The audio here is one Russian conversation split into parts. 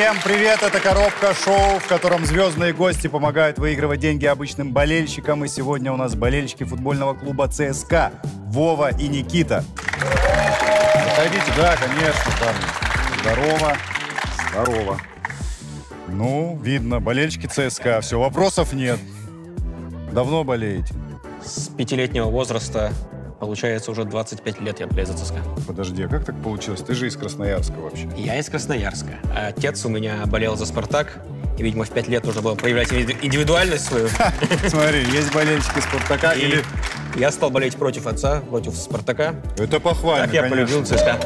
Всем привет! Это «Коробка» шоу, в котором звездные гости помогают выигрывать деньги обычным болельщикам. И сегодня у нас болельщики футбольного клуба ЦСКА Вова и Никита. Заходите, да, конечно, парни. Здорово. Здорово. Ну, видно, болельщики ЦСКА. Все, вопросов нет. Давно болеете? С пятилетнего возраста, получается, уже 25 лет я болею за ЦСКА. Подожди, а как так получилось? Ты же из Красноярска вообще. Я из Красноярска. А отец у меня болел за «Спартак». И, видимо, в пять лет нужно было проявлять индивидуальность свою. Смотри, есть болельщики Спартака И или... я стал болеть против отца, против «Спартака». Это похвально, Так я конечно. полюбил ЦСКА.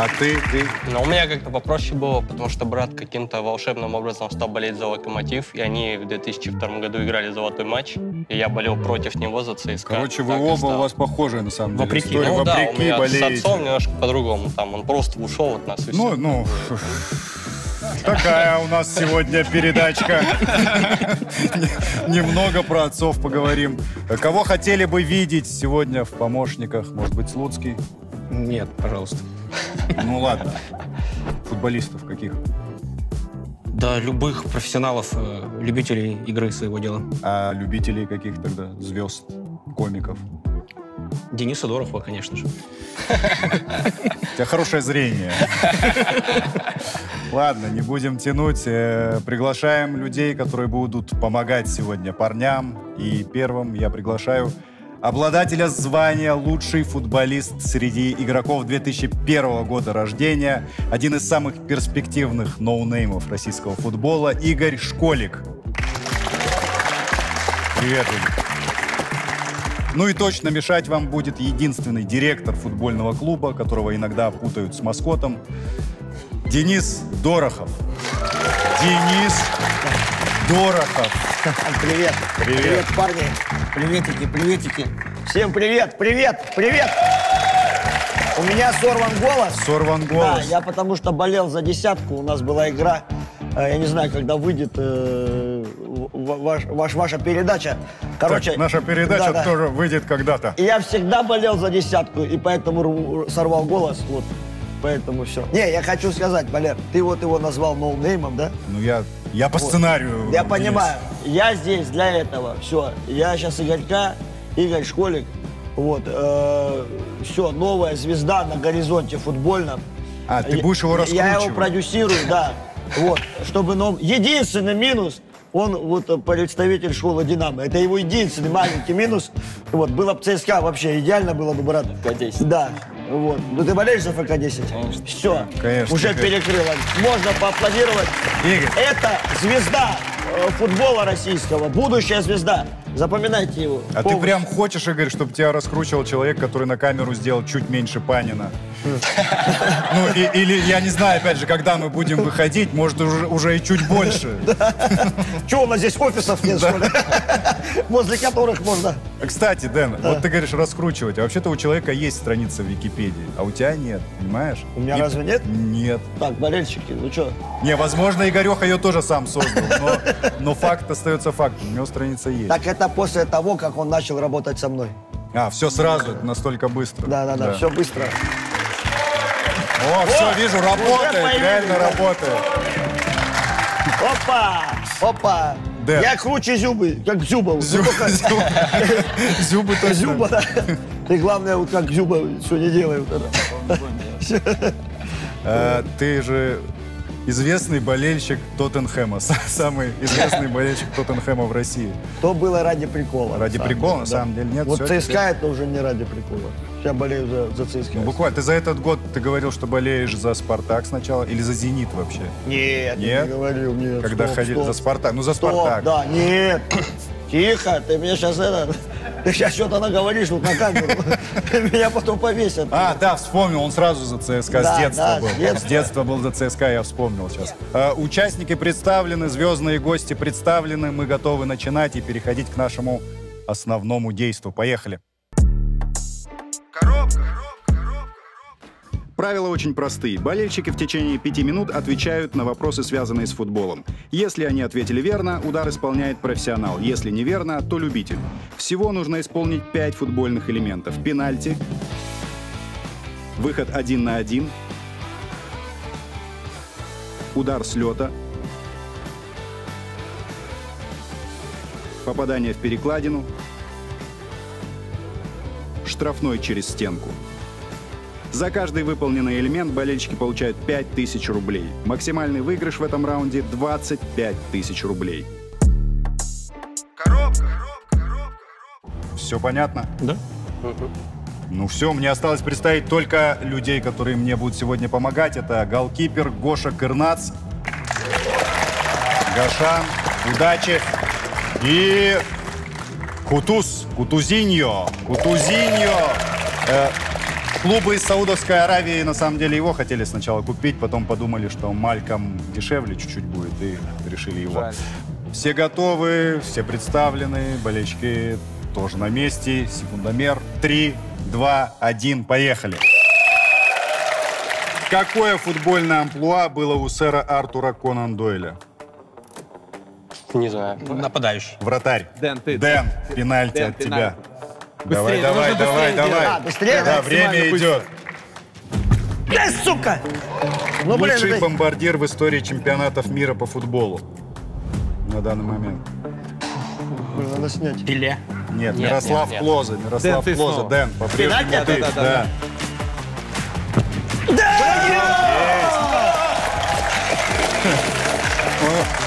А ты, ты? Но у меня как-то попроще было, потому что брат каким-то волшебным образом стал болеть за «Локомотив», и они в 2002 году играли золотой матч, и я болел против него за ЦСКА. Короче, вы оба у вас похожие, на самом деле. Вопреки. истории. Ну да, у Вопреки меня болеете. с отцом немножко по-другому. Там он просто ушел от нас и Ну, все. ну, такая у нас сегодня передачка. Немного про отцов поговорим. Кого хотели бы видеть сегодня в помощниках? Может быть, Слуцкий? Нет, пожалуйста. Ну ладно. Футболистов каких? Да, любых профессионалов, э, любителей игры своего дела. А любителей каких тогда? Звезд, комиков? Денис Удоров, конечно же. У тебя хорошее зрение. Ладно, не будем тянуть. Э, Приглашаем людей, которые будут помогать сегодня парням. И первым я приглашаю обладателя звания «Лучший футболист среди игроков 2001 года рождения», один из самых перспективных ноунеймов российского футбола, Игорь Школик. Привет, Игорь. Ну и точно мешать вам будет единственный директор футбольного клуба, которого иногда путают с маскотом, Денис Дорохов. Денис Дорохов. Привет. Привет. парни. Приветики, приветики. Всем привет, привет, привет. У меня сорван голос. Сорван Да, голос. я потому что болел за десятку. У нас была игра. Э, Я не знаю, когда выйдет э, ваш- ваш- ваша передача. Короче, Так, наша передача да, да. тоже выйдет когда-то. Я всегда болел за десятку, и поэтому сорвал голос. Вот. Поэтому все. Не, я хочу сказать, Валер, ты вот его назвал ноунеймом, да? Ну я, я по сценарию. Я понимаю. Я здесь для этого. Все. Я сейчас Игорька, Игорь Школик. Вот. все, новая звезда на горизонте футбольном. А, ты будешь его Я- Я его раскручивать? продюсирую, да. Вот. Чтобы, но единственный минус, он вот э, представитель школы «Динамо». Это его единственный маленький минус. Вот. Было бы ЦСКА вообще идеально было бы, брат. ФК-10. Да. Вот. Ну ты болеешь за ФК-10? Все. Конечно, Уже конечно. перекрыло. Можно поаплодировать. Игорь. Это звезда э, футбола российского, будущая звезда. Запоминайте его. А ты Полностью. прям хочешь, Игорь, чтобы тебя раскручивал человек, который на камеру сделал чуть меньше Панина? Ну, и- или, я не знаю, опять же, когда мы будем выходить, может, уже, уже и чуть больше. Чего у нас здесь офисов нет, что ли? Возле которых можно... Кстати, Дэн, вот ты говоришь раскручивать, а вообще-то у человека есть страница в Википедии, а у тебя нет, понимаешь? У меня И- разве нет? Нет. Так, болельщики, ну что? Не, возможно, Игореха ее тоже сам создал, но, но факт остается фактом, у него страница есть. Так это после того, как он начал работать со мной. А, все сразу, настолько быстро. Да-да-да, все быстро. О, все, вижу, работает, реально работает. Опа! Опа! Да. Я круче Зюбы, как Зюба. Зю- Зю- Зюбы точно. Зюба, да. Ты главное, вот как Зюба все не это. А, Ты же известный болельщик Тоттенхэма, самый известный болельщик Тоттенхэма в России. То было ради прикола. Ради прикола, на самом деле, нет. Вот ЦСКА это уже не ради прикола. Я болею за, за ЦСКА. Ну, Буквально, ты за этот год, ты говорил, что болеешь за Спартак сначала или за Зенит вообще? Нет, Нет? не говорил, нет. Когда стоп, ходили стоп. за Спартак. Ну, за Стоп, Спартак. да, нет. Тихо, ты мне сейчас это... Ты сейчас что-то наговоришь тут на камеру. Меня потом повесят. А, да, вспомнил, он сразу за ЦСКА Да, с детства да, был. с детства. С детства был за ЦСКА, я вспомнил сейчас. А, участники представлены, звездные гости представлены. Мы готовы начинать и переходить к нашему основному действу. Поехали. Правила очень простые. Болельщики в течение пяти минут отвечают на вопросы, связанные с футболом. Если они ответили верно, удар исполняет профессионал. Если неверно, то любитель. Всего нужно исполнить пять футбольных элементов. Пенальти, выход один на один, Удар с лета. Попадание в перекладину. Штрафной через стенку. За каждый выполненный элемент болельщики получают 5000 рублей. Максимальный выигрыш в этом раунде 25 тысяч рублей. Все понятно? Да. Ну все, мне осталось представить только людей, которые мне будут сегодня помогать. Это голкипер Гоша Кырнац. Гашан, удачи. И Кутуз, Кутузиньо, Кутузиньо. Э, клубы из Саудовской Аравии, на самом деле, его хотели сначала купить, потом подумали, что Мальком дешевле чуть-чуть будет, и решили его. Жаль. Все готовы, все представлены, болельщики тоже на месте. Секундомер. Три, два, один, поехали. Какое футбольное амплуа было у сэра Артура Конан Дойля? Не знаю. Нападающий. Вратарь. Дэн, ты. Дэн, пенальти Дэн, от тебя. Быстрее, давай, давай, давай, давай. А, быстрее? Да, Максимально время идет. Да, сука! Ну, блин, Лучший бомбардир в истории чемпионатов мира по футболу. На данный момент. блин, надо снять. Пеле. Нет, Нет, Мирослав нет, нет. Клоза. Мирослав Дэн, ты Клоза. снова. Дэн, по-прежнему ты. Да, да, да,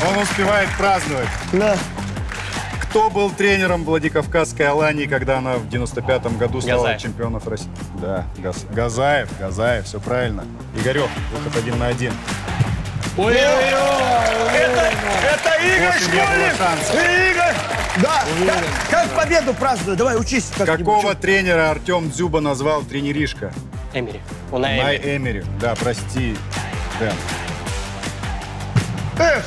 Он, он успевает праздновать. Да. Кто был тренером Владикавказской Алании, когда она в 95-м году стала Газаев. чемпионом России? Да, Газ- Газаев, Газаев, все правильно. Игорек, выход один на один. Это Игорь Больше не было Школьник! шансов. Игорь! Да, как, как победу празднует. Давай, учись. как-нибудь. Какого тренера Артем Дзюба назвал тренеришка? Эмери. Унай Най Эмери. Эмери. Да, прости, Дэн. Эх,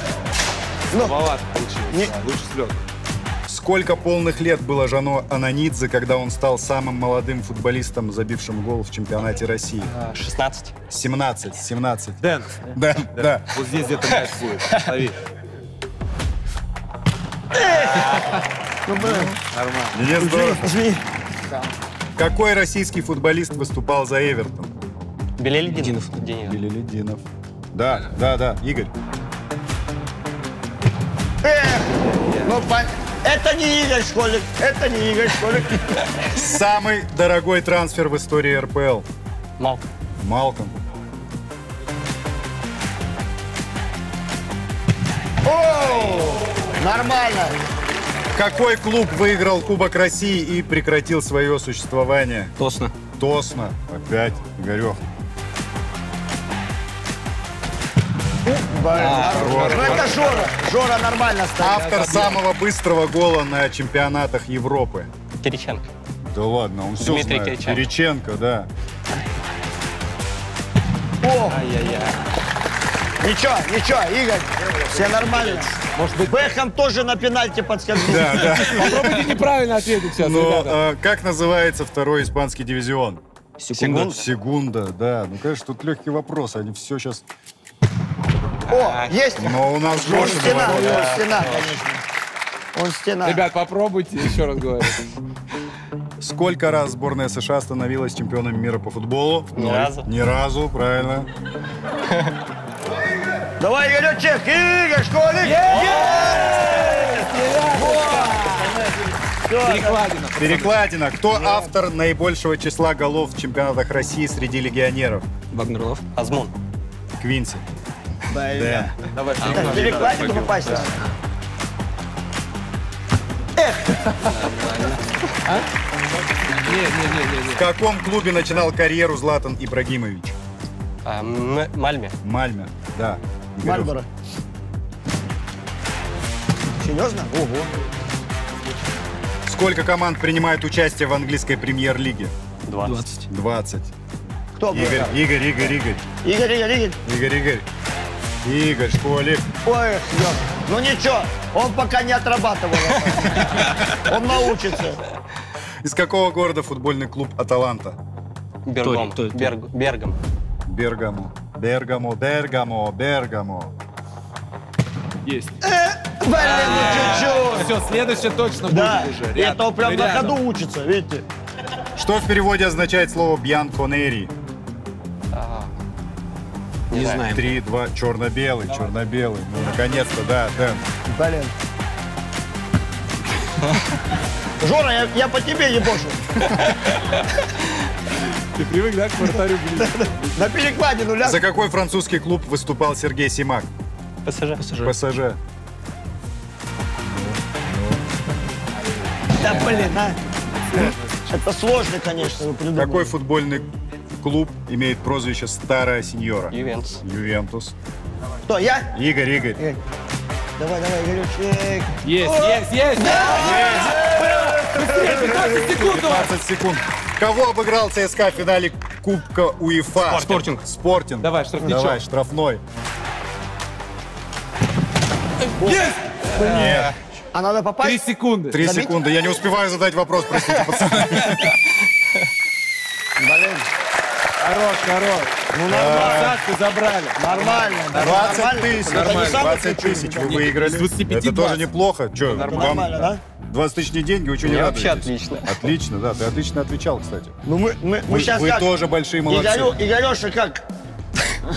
Маловато получилось. Да, Лучше слет. Сколько полных лет было Жано Ананидзе, когда он стал самым молодым футболистом, забившим гол в чемпионате России? А, 16. 17, 17. Дэн, Да, да. вот здесь где-то мяч будет. Лови. ну, блин. Нормально. Мне здорово. Какой российский футболист выступал за Эвертон? Белелединов. Денис. Белелединов. Да, да, да, Игорь. Эх, ну, это не Игорь Школьник, это не Игорь Школьник. Самый дорогой трансфер в истории РПЛ. Малк. Малком. О, нормально. Какой клуб выиграл Кубок России и прекратил свое существование? Тосно. Тосно. Опять Игорек. Ну, это Жора. Жора нормально стоит. Автор самого быстрого гола на чемпионатах Европы. Кириченко. Да ладно, он все Дмитрий знает. Кириченко. Кириченко, да. О, Ай-яй-яй. ничего, ничего, Игорь, все нормально. Может быть, Бэхэм тоже на пенальти подскользнул. Да, да. попробуйте неправильно ответить сейчас, Но ребята. а, как называется второй испанский дивизион? Секунду. Сегунда, да. Ну, конечно, тут легкий вопрос. Они все сейчас... О, есть. Но у нас Он Гоша стена, он да. стена, конечно. Он стена. Ребят, попробуйте, еще раз говорю. Сколько раз сборная США становилась чемпионом мира по футболу? Ни разу. Ни разу, правильно. Давай, Игоречек, Игорь Школьник. Перекладина. Перекладина. Кто автор наибольшего числа голов в чемпионатах России среди легионеров? Вагнерлов. Азмун. Квинси. Да. Давай, Так, перекладину попасть. В каком клубе начинал карьеру Златан Ибрагимович? А, Мальме. Мальме. Да. Мальборо. Серьезно? Ого. Сколько команд принимает участие в английской премьер-лиге? 20. 20. Кто был? Игорь, Игорь, Игорь, Игорь. Игорь, Игорь, Игорь. Игорь, Игорь. Игорь, школик. Ой, ёп. Ну ничего, он пока не отрабатывал. Он научится. Из какого города футбольный клуб «Аталанта»? Бергом. Берг- Бергом. Бергамо. Бергамо, Бергамо, Бергамо. Есть. Блин, ну чуть-чуть. Все, следующее точно Да, будет уже. и это он прям на рядом. ходу учится, видите? Что в переводе означает слово «бьянконери»? Не, Не знаю. знаем. Три, два, черно-белый, черно-белый. Ну, наконец-то, да, Дэн. Блин. Жора, я, я по тебе ебошу. Ты привык, да, к вратарю ближе? На перекладину ляг. За какой французский клуб выступал Сергей Симак? ПСЖ. ПСЖ. Да блин, а. Это сложно, конечно, вы придумали. Какой футбольный клуб имеет прозвище «Старая сеньора»? Ювентус. Ювентус. Кто, я? Игорь, Игорь. Эй, Давай, давай, Игорючек. Есть, есть, есть! Быстрее, 15 секунд! у вас! 15 секунд. Кого обыграл ЦСКА в финале Кубка УЕФА? Спортинг. Спортинг. Давай, штрафничок. Давай, штрафной. Есть! Нет. А надо Три попасть? секунды. Три секунды. Я не успеваю задать вопрос, простите, пацаны. Блин, Хорош, хорош. ну нормально. Двадцатку забрали. Нормально. да, 20 нормально. тысяч. Самый 20 ключевой, тысяч да. вы выиграли. Из 25 Это тоже 20. неплохо. Че, нормально, да? 20 тысяч не деньги, вы что не Мне вообще радуетесь? отлично. Отлично, да. Ты отлично отвечал, кстати. Ну мы, мы, мы сейчас вы как? тоже большие молодцы. Игорю, Игореша как?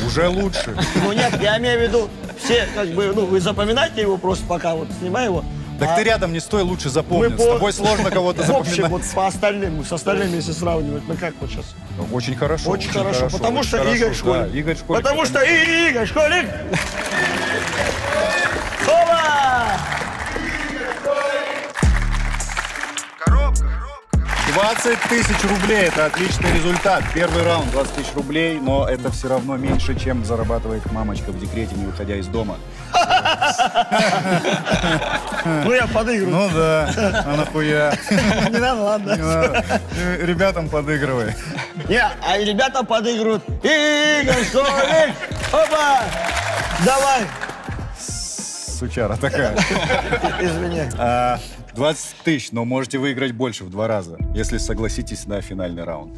Уже лучше. Ну нет, я имею в виду, все как бы, ну вы запоминайте его просто пока вот снимай его. Так А ты рядом не стой, лучше мы запомни. С по- тобой сложно кого-то В общем, запоминать. вот по остальным, с остальными если сравнивать, ну как вот сейчас? Очень хорошо. Очень, хорошо, потому очень что хорошо, Игорь да, Школик. Игорь Школик. Потому что Игорь Школик. Опа! 20 тысяч рублей – это отличный результат. Первый раунд – 20 тысяч рублей, но это все равно меньше, чем зарабатывает мамочка в декрете, не выходя из дома. Ну я подыгрываю. Ну да, а нахуя? Не надо, ладно. Не надо. Ребятам подыгрывай. Не, а ребята подыгрывают. Игорь Школик. Опа! Давай. Сучара такая. Извини. А, 20 тысяч, но можете выиграть больше в два раза, если согласитесь на финальный раунд.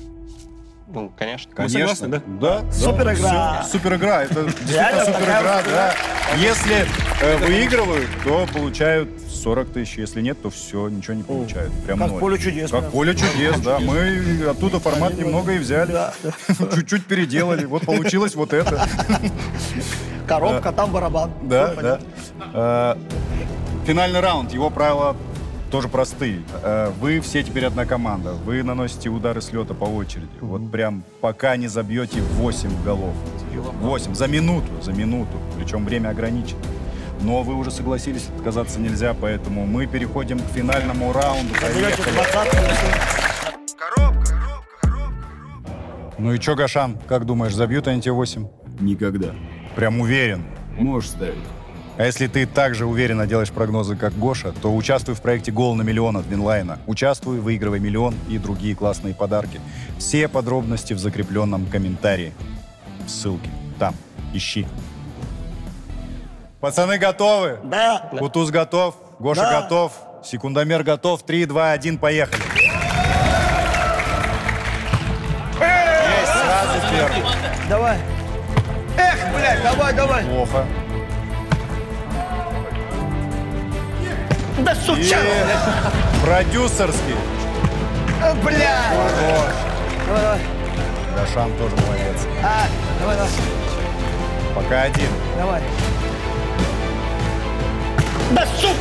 Ну, конечно. Конечно. согласны, да? Да. да, Супер игра. всё. Супер игра. Это действительно супер игра, да. Если э, выигрывают, то получают 40 тысяч. Если нет, то все, ничего не получают. Прям Как ноль. поле чудес, Как прям. поле чудес, да. Мы оттуда формат немного и взяли. Чуть-чуть переделали. Вот получилось вот это. Коробка, там барабан. Да, да. Э, Финальный раунд. Его правила тоже простые. Э, Вы все теперь одна команда. Вы наносите удары с лета по очереди. Вот прям пока не забьете 8 голов. 8 за минуту, за минуту. Причем время ограничено. Но вы уже согласились, отказаться нельзя, поэтому мы переходим к финальному раунду. Ну и чё, Гашан, как думаешь, забьют они тебе 8? Никогда. Прям уверен. Можешь ставить. А если ты также уверенно делаешь прогнозы, как Гоша, то участвуй в проекте «Гол на миллион» от Винлайна. Участвуй, выигрывай миллион и другие классные подарки. Все подробности в закрепленном комментарии. Ссылки там. Ищи. Пацаны готовы? Да. Кутуз готов? Гоша Да. готов? Секундомер готов? Три, два, один, поехали. Есть, сразу первый. Давай. Эх, блядь, давай, давай. Плохо. Да И сучара. продюсерский. Э, Блядь. Хорош. Давай, тоже молодец. А, давай, давай. Пока один. Давай. Да сука!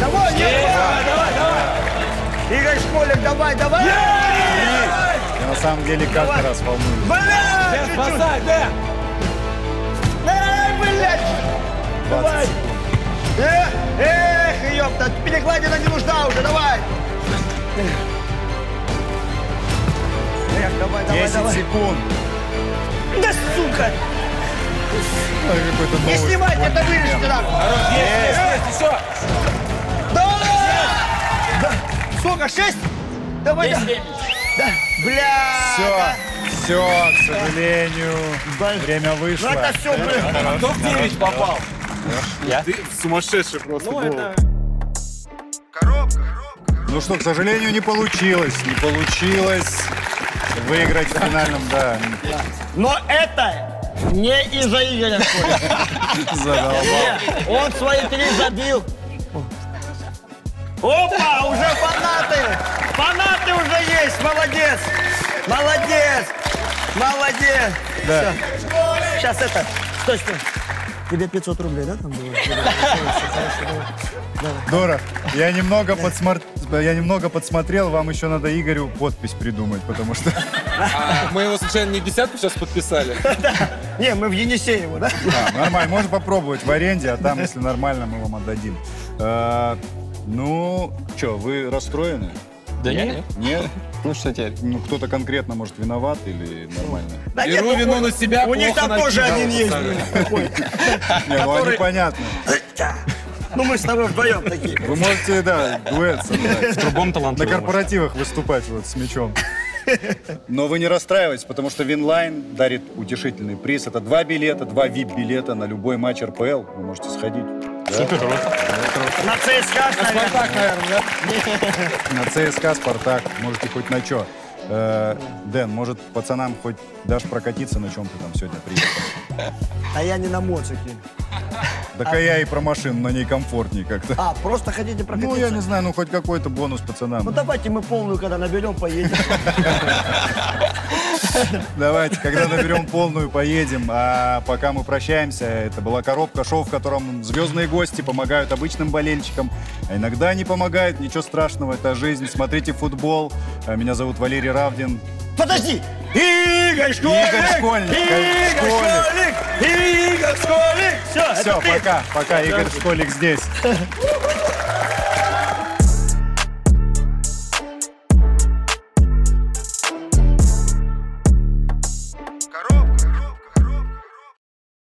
Давай, давай, давай, давай. Игорь Школик, давай, давай. Я на самом деле каждый Давай. раз волнуюсь. Бля, спасай, Дэн! Давай. 20. Эх, эх, ёпта, перекладина не нужна уже, давай. Эх, давай, давай, 10 давай. секунд. Да сука! Ой, какой-то Не снимайте, это футбольный вырежьте мем. нам. Есть, есть, еще! Да! Да! Сколько? Шесть? Давай, да. Да, бля! Все, все, к сожалению, время Ну вышло. это все, блин. Кто в 9 попал? Ты сумасшедший просто Ну, это... Ну что, к сожалению, не получилось. Не получилось выиграть в финальном, да. Но это не из-за Игоря. Задолбал. Он свои три забил. Опа, уже фанаты! Фанаты уже есть, молодец! Молодец! Молодец! Да. Сейчас это, стой. Тебе 500 рублей, да, там было? Дора, я немного, подсмор- я немного подсмотрел, вам еще надо Игорю подпись придумать, потому что... А мы его случайно не десятку сейчас подписали? Не, мы в Енисеево, да? А, нормально, можно попробовать в аренде, а там, если нормально, мы вам отдадим. А, ну, что, вы расстроены? Да нет. Нет? Ну что теперь? Ну, кто-то конкретно, может, виноват или нормально? Да Беру нет, вину у- на себя, У них там тоже один есть. Не, ну они понятно. Ну, мы с тобой вдвоем такие. Вы можете, да, дуэт. С трубом На талантливый. корпоративах выступать вот с мячом. Но вы не расстраивайтесь, потому что Винлайн дарит утешительный приз. Это два билета, два VIP-билета на любой матч РПЛ. Вы можете сходить. Супер круто. На ЦСКА, наверное. Спартак, наверное, да? На ЦСКА, Спартак. Можете хоть на что. Дэн, может, пацанам хоть дашь прокатиться, на чем ты там сегодня приехал? А я не на моцике. Так а я и про машину, на ней комфортнее как-то. А, просто хотите прокатиться? Ну, я не знаю, ну хоть какой-то бонус пацанам. Ну, давайте мы полную, когда наберем, поедем. Давайте, когда наберем полную, поедем. А пока мы прощаемся, это была коробка шоу, в котором звездные гости помогают обычным болельщикам. А иногда не помогают, ничего страшного, это жизнь. Смотрите футбол. А Меня зовут Валерий Равдин. Подожди! Игорь Школьник! Игорь Школьник, Игорь Школьник. Школьник! Игорь Школьник! Все, Все, пока, пока, Игорь Школик здесь.